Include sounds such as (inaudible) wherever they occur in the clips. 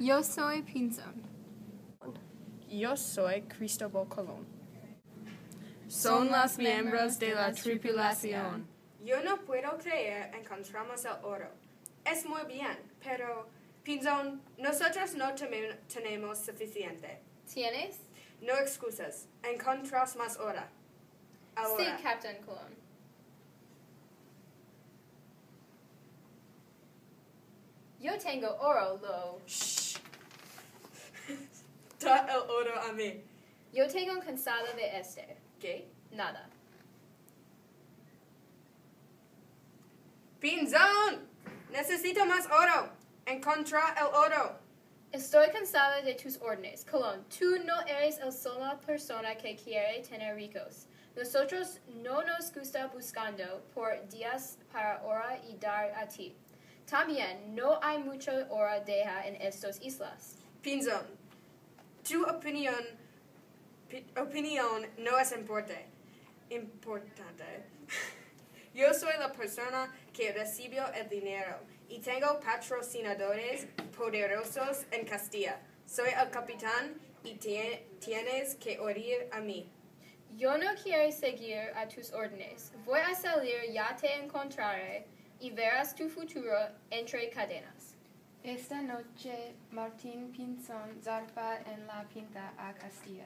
Yo soy Pinzón. Yo soy Cristóbal Colón. Son las miembros de la tripulación. Yo no puedo creer encontramos el oro. Es muy bien, pero, Pinzón, nosotros no tenemos suficiente. ¿Tienes? No excusas. Encontras más oro. Sí, Ahora. Captain Colón. Yo tengo oro, lo. Da el oro a mí. Yo tengo cansado de este. ¿Qué? Nada. Pinzón, necesito más oro. Encontra el oro. Estoy cansada de tus órdenes. Colón, tú no eres el sola persona que quiere tener ricos. Nosotros no nos gusta buscando por días para ora y dar a ti. También no hay mucha hora deja en estas islas. Pinzón, tu opinión, pi- opinión no es importante. Importante. (laughs) Yo soy la persona que recibió el dinero y tengo patrocinadores poderosos en Castilla. Soy el capitán y tie- tienes que oír a mí. Yo no quiero seguir a tus órdenes. Voy a salir, ya te encontraré y verás tu futuro entre cadenas. Esta noche Martín Pinzón zarpa en la pinta a Castilla.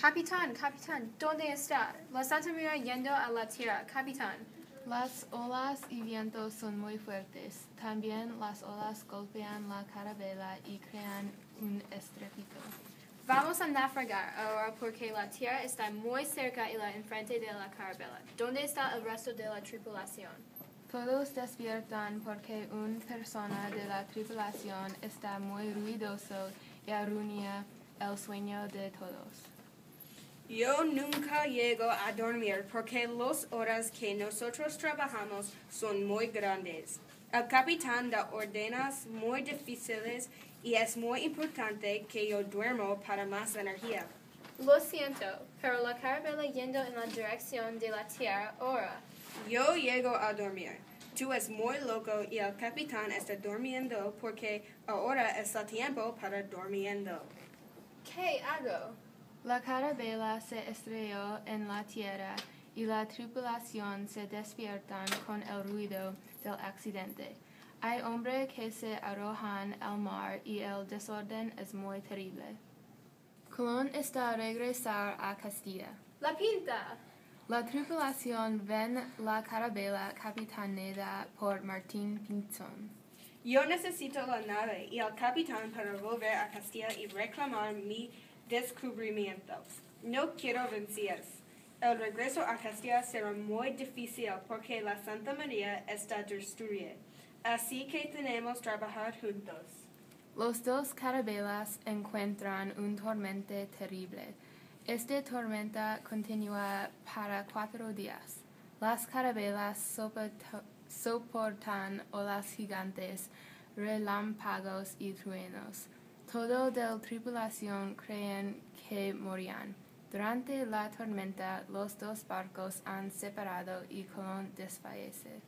Capitán, capitán, ¿dónde está? La Santa María yendo a la tierra, capitán. Las olas y vientos son muy fuertes. También las olas golpean la carabela y crean un estrépito. Vamos a naufragar ahora porque la tierra está muy cerca y la enfrente de la carabela. ¿Dónde está el resto de la tripulación? Todos despiertan porque una persona de la tripulación está muy ruidoso y arruina el sueño de todos. Yo nunca llego a dormir porque las horas que nosotros trabajamos son muy grandes. El capitán da órdenes muy difíciles y es muy importante que yo duermo para más energía. Lo siento, pero la carabela yendo en la dirección de la tierra ahora. Yo llego a dormir. Tú es muy loco y el capitán está durmiendo porque ahora es el tiempo para durmiendo. ¿Qué hago? La carabela se estrelló en la tierra y la tripulación se despiertan con el ruido del accidente. Hay hombres que se arrojan al mar y el desorden es muy terrible. Colón está a regresar a Castilla. La pinta. La tripulación ven la carabela capitaneada por Martín Pinzón. Yo necesito la nave y el capitán para volver a Castilla y reclamar mi descubrimiento. No quiero vencer. El regreso a Castilla será muy difícil porque la Santa María está destruida. Así que tenemos que trabajar juntos. Los dos carabelas encuentran un tormenta terrible. Esta tormenta continúa para cuatro días. Las carabelas soporta- soportan olas gigantes, relámpagos y truenos. Todo de la tripulación creen que morían. Durante la tormenta, los dos barcos han separado y Colón desfallece.